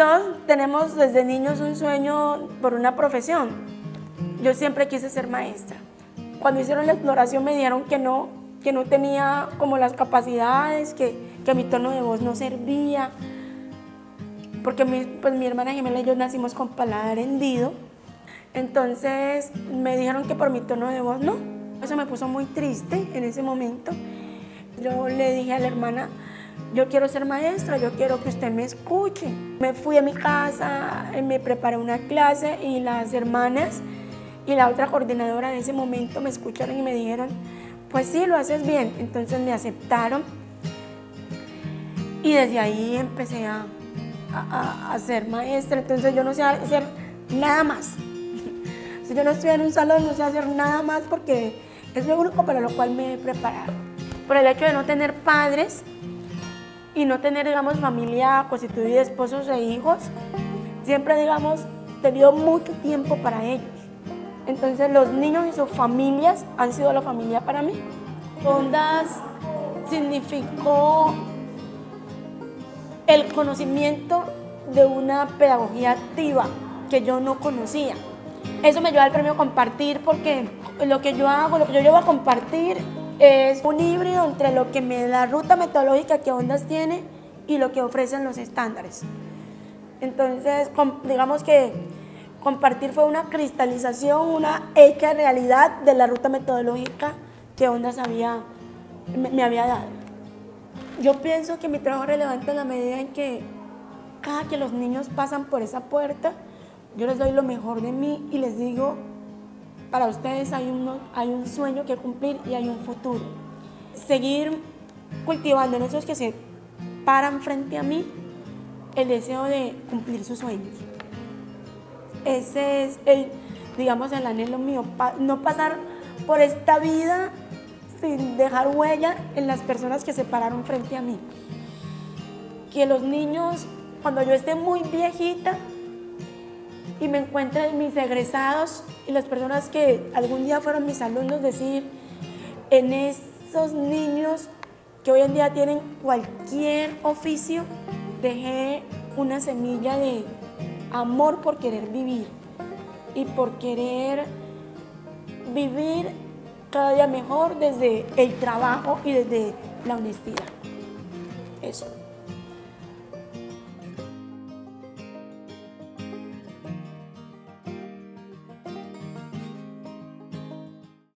Todos tenemos desde niños un sueño por una profesión. Yo siempre quise ser maestra. Cuando hicieron la exploración me dijeron que no, que no tenía como las capacidades, que, que mi tono de voz no servía, porque mi, pues mi hermana gemela y yo nacimos con paladar hendido. Entonces me dijeron que por mi tono de voz no. Eso me puso muy triste en ese momento. Yo le dije a la hermana, yo quiero ser maestra, yo quiero que usted me escuche. Me fui a mi casa, eh, me preparé una clase y las hermanas y la otra coordinadora de ese momento me escucharon y me dijeron, pues sí, lo haces bien. Entonces me aceptaron y desde ahí empecé a, a, ser maestra. Entonces yo no sé hacer nada más. Si yo no estoy en un salón, no sé hacer nada más porque es lo único para lo cual me he preparado. Por el hecho de no tener padres y no tener, digamos, familia constituida, esposos e hijos, siempre, digamos, tenido mucho tiempo para ellos. Entonces los niños y sus familias han sido la familia para mí. Ondas significó el conocimiento de una pedagogía activa que yo no conocía. Eso me lleva al premio compartir porque lo que yo hago, lo que yo llevo a compartir es un híbrido entre lo que me ruta metodológica que Ondas tiene y lo que ofrecen los estándares. Entonces, digamos que compartir fue una cristalización, una hecha realidad de la ruta metodológica que Ondas había, me había dado. Yo pienso que mi trabajo es relevante en la medida en que cada que los niños pasan por esa puerta, yo les doy lo mejor de mí y les digo, para ustedes hay un, hay un sueño que cumplir y hay un futuro. Seguir cultivando en esos que se paran frente a mí el deseo de cumplir sus sueños. Ese es el, digamos, el anhelo mío, no pasar por esta vida sin dejar huella en las personas que se pararon frente a mí. Que los niños, cuando yo esté muy viejita y me encuentren mis egresados y las personas que algún día fueron mis alumnos, decir, en esos niños que hoy en día tienen cualquier oficio, dejé una semilla de amor por querer vivir y por querer vivir cada día mejor desde el trabajo y desde la honestidad. Eso.